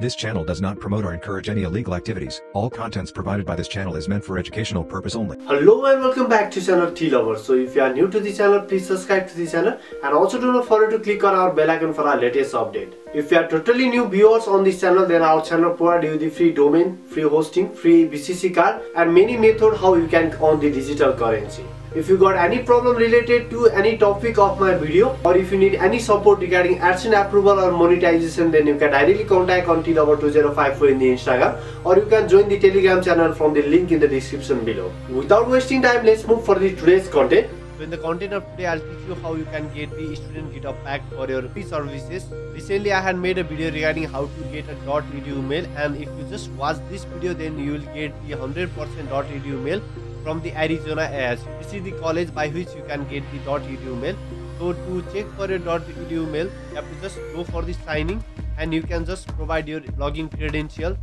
This channel does not promote or encourage any illegal activities. All contents provided by this channel is meant for educational purpose only. Hello and welcome back to channel Tea Lovers. So if you are new to the channel, please subscribe to the channel and also do not forget to click on our bell icon for our latest update. If you are totally new viewers on this channel, then our channel provide you the free domain, free hosting, free VCC card and many method how you can earn the digital currency. If you got any problem related to any topic of my video or if you need any support regarding AdSense approval or monetization then you can directly contact on tealover2054 in the Instagram or you can join the telegram channel from the link in the description below. Without wasting time let's move for the today's content. So in the content of today I'll teach you how you can get the student GitHub pack for your free services. Recently I had made a video regarding how to get a dot .edu mail and if you just watch this video then you will get the 100% dot .edu mail from the Arizona ASU. This is the college by which you can get the .edu mail. So to check for your .edu mail, you have to just go for the signing and you can just provide your login credential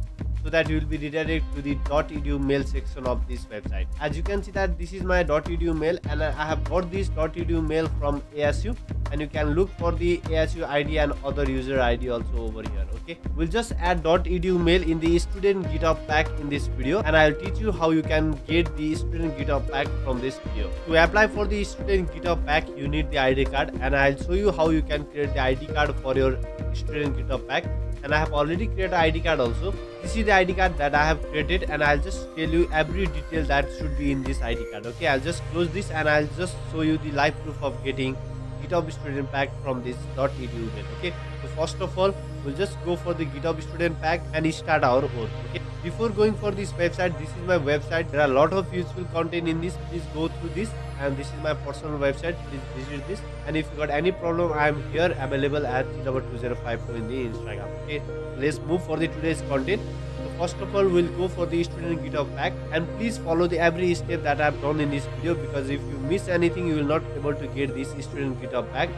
so that you will be redirected to the .edu mail section of this website. As you can see that this is my .edu mail and I have got this .edu mail from ASU and you can look for the ASU ID and other user ID also over here okay we'll just add .edu mail in the student github pack in this video and I'll teach you how you can get the student github pack from this video to apply for the student github pack you need the ID card and I'll show you how you can create the ID card for your student github pack and I have already created ID card also. This is the ID card that I have created and I'll just tell you every detail that should be in this ID card. Okay, I'll just close this and I'll just show you the live proof of getting GitHub student pack from this .edu mail. Okay, so first of all, we'll just go for the GitHub student pack and start our own. Okay, before going for this website, this is my website. There are a lot of useful content in this. Please go through this and this is my personal website. Please visit this. And if you got any problem, I am here available at number 2054 in the Instagram. Okay, let's move for the today's content. First of all, we'll go for the student GitHub pack and please follow the every step that I've done in this video because if you miss anything, you will not be able to get this student GitHub pack.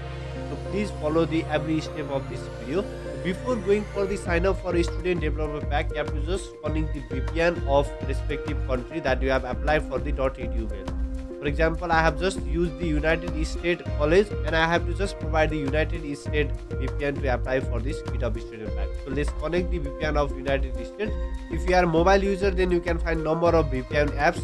So please follow the every step of this video. Before going for the sign up for a student developer pack, you have to just connect the VPN of respective country that you have applied for the .edu mail. For example, I have just used the United States College and I have to just provide the United States VPN to apply for this GitHub student pack. So let's connect the VPN of United States. If you are mobile user, then you can find number of VPN apps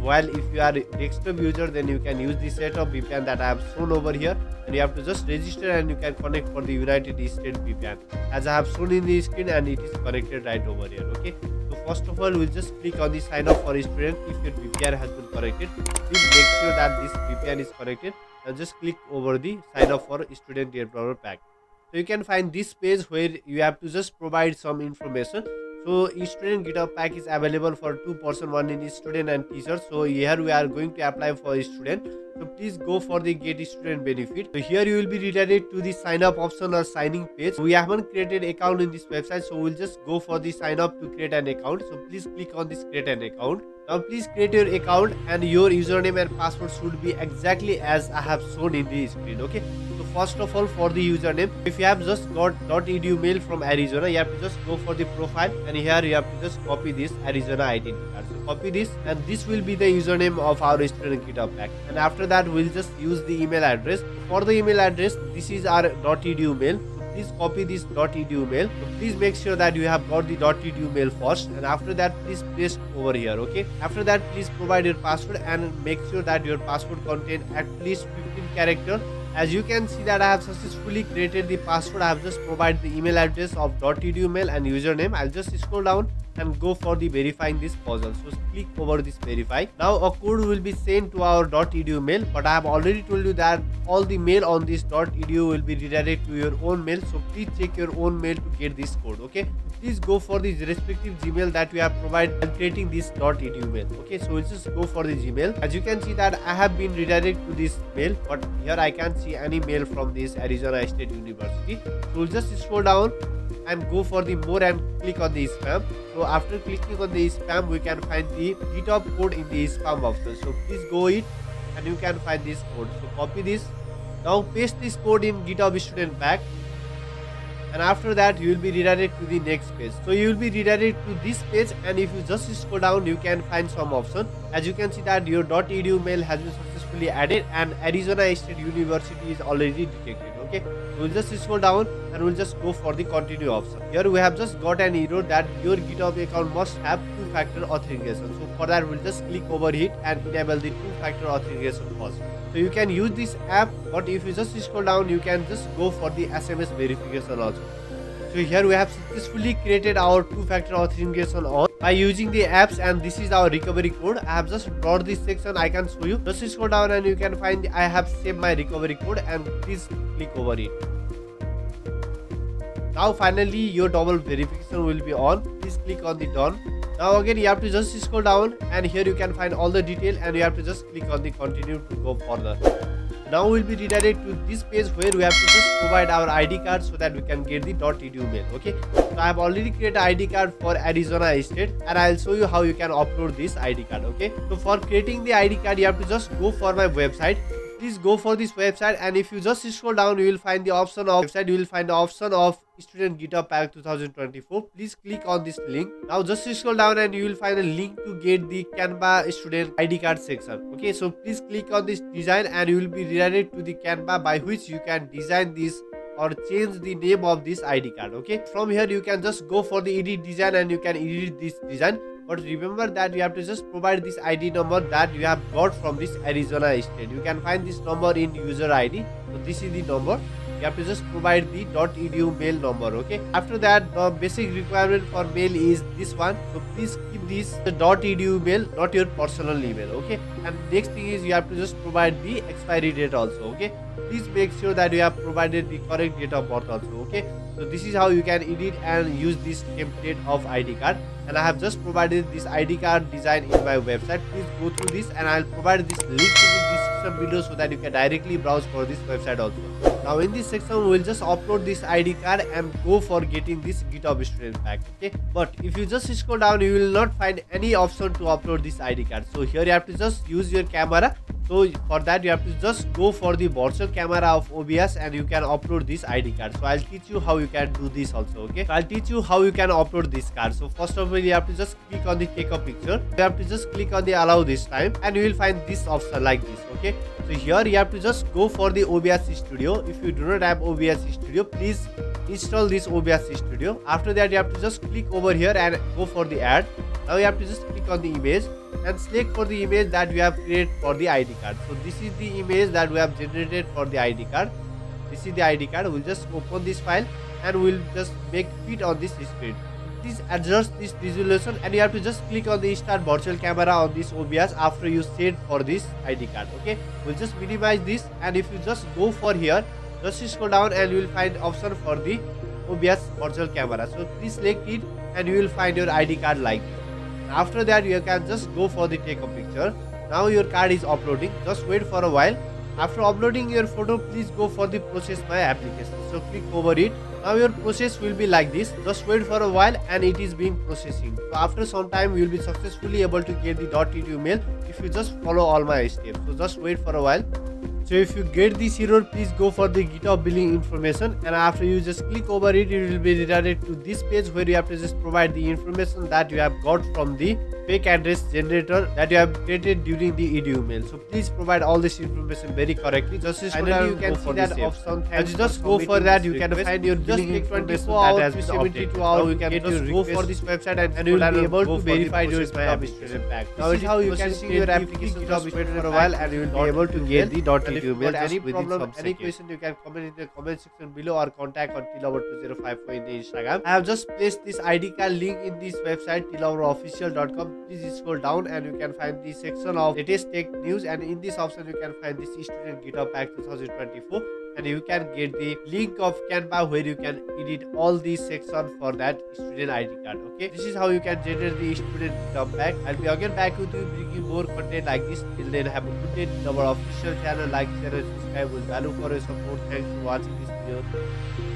while if you are desktop user then you can use the set of VPN that I have shown over here and you have to just register and you can connect for the United States VPN as I have shown in the screen and it is connected right over here okay first of all we'll just click on the sign up for student. If your VPN has been connected please make sure that this VPN is connected and just click over the sign up for student developer pack. So you can find this page where you have to just provide some information so student github pack is available for two person one in student and teacher. So here we are going to apply for student. So please go for the get student benefit. So here you will be redirected to the sign up option or signing page. We haven't created account in this website so we'll just go for the sign up to create an account. So please click on this create an account now please create your account and your username and password should be exactly as I have shown in the screen okay? So first of all for the username if you have just got .edu mail from Arizona you have to just go for the profile and here you have to just copy this Arizona identity card. So copy this and this will be the username of our student GitHub pack and after that we'll just use the email address. For the email address this is our .edu mail please copy this .edu mail so please make sure that you have got the .edu mail first and after that please paste over here okay? After that please provide your password and make sure that your password contain at least 15 character. As you can see that I have successfully created the password. I have just provided the email address of .edu mail and username. I'll just scroll down and go for the verifying this puzzle. So click over this verify. Now a code will be sent to our .edu mail but i have already told you that all the mail on this .edu will be redirected to your own mail. So please check your own mail to get this code okay? Please go for the respective gmail that we have provided and creating this .edu mail okay? So we'll just go for the gmail. As you can see that i have been redirected to this mail but here i can't see any mail from this arizona state university. So we'll just scroll down and go for the more and click on the spam. So after clicking on the spam we can find the github code in the spam option. So please go it and you can find this code. So copy this. Now paste this code in github student pack. And after that you will be redirected to the next page. So you will be redirected to this page. And if you just scroll down you can find some option. As you can see that your .edu mail has been successfully added and Arizona State University is already detected okay? We'll just scroll down and we'll just go for the continue option. Here we have just got an error that your github account must have two-factor authentication so for that we'll just click over it and enable the two-factor authentication first. So you can use this app but if you just scroll down you can just go for the sms verification also. So here we have successfully created our two-factor authentication on by using the apps and this is our recovery code i have just brought this section. I can show you. Just scroll down and you can find i have saved my recovery code and please click over it. Now finally your double verification will be on. Please click on the done. Now again you have to just scroll down and here you can find all the detail and you have to just click on the continue to go further. Now we'll be redirected to this page where we have to just provide our id card so that we can get the .edu mail okay? So i have already created id card for arizona state and i'll show you how you can upload this id card okay? So for creating the id card you have to just go for my website please go for this website. And if you just scroll down you will find the option of website. You will find the option of student github pack 2024 please click on this link. Now just scroll down and you will find a link to get the canva student id card section. Okay so please click on this design and you will be redirected to the canva by which you can design this or change the name of this id card. Okay from here you can just go for the edit design and you can edit this design but remember that you have to just provide this id number that you have got from this arizona state. You can find this number in user id so this is the number. You have to just provide the .edu mail number okay? After that the basic requirement for mail is this one. So please keep this the .edu mail not your personal email okay? And next thing is you have to just provide the expiry date also okay? Please make sure that you have provided the correct date of birth also okay so this is how you can edit and use this template of id card. And i have just provided this id card design in my website. Please go through this and i'll provide this link in the description below so that you can directly browse for this website also. Now in this section we'll just upload this id card and go for getting this github student pack okay? But if you just scroll down you will not find any option to upload this id card. So here you have to just use your camera so for that you have to just go for the virtual camera of obs and you can upload this id card. So i'll teach you how you can do this also okay? So i'll teach you how you can upload this card. So first of all you have to just click on the take a picture. You have to just click on the allow this time and you will find this option like this okay? So here you have to just go for the obs studio. If you do not have obs studio please install this obs studio. After that you have to just click over here and go for the add now you have to just click on the image and select for the image that we have created for the id card. So this is the image that we have generated for the id card. This is the id card. We'll just open this file and we'll just make fit on this screen. Please adjust this resolution and you have to just click on the start virtual camera on this obs after you set for this id card okay? We'll just minimize this and if you just go for here just scroll down and you will find option for the obs virtual camera. So please select it and you will find your id card like this after that you can just go for the take a picture. Now your card is uploading. Just wait for a while. After uploading your photo please go for the process my application. So click over it. Now your process will be like this. Just wait for a while and it is being processing. So after some time you will be successfully able to get the .edu mail if you just follow all my steps. So just wait for a while so if you get this error please go for the github billing information. And after you just click over it it will be redirected to this page where you have to just provide the information that you have got from the fake address generator that you have created during the edu mail so please provide all this information very correctly just finally you can see that option as you just go for that you can find your just click 24 hours to 72 hours you can just go for this website and, and you will be able to verify your student pack now is how you can see your application just wait for a while and you will be able to get the .edu mail any problem any question you can comment in the comment section below or contact on tealover2054 in the instagram i have just placed this id card link in this website tealoverofficial.com please scroll down and you can find the section of latest tech news. And in this option you can find this student github pack 2024 and you can get the link of canva where you can edit all these sections for that student id card okay? This is how you can generate the student github pack i'll be again back with you bringing more content like this. Till then have a good day. Our official channel like share and subscribe will value for your support. Thanks for watching this video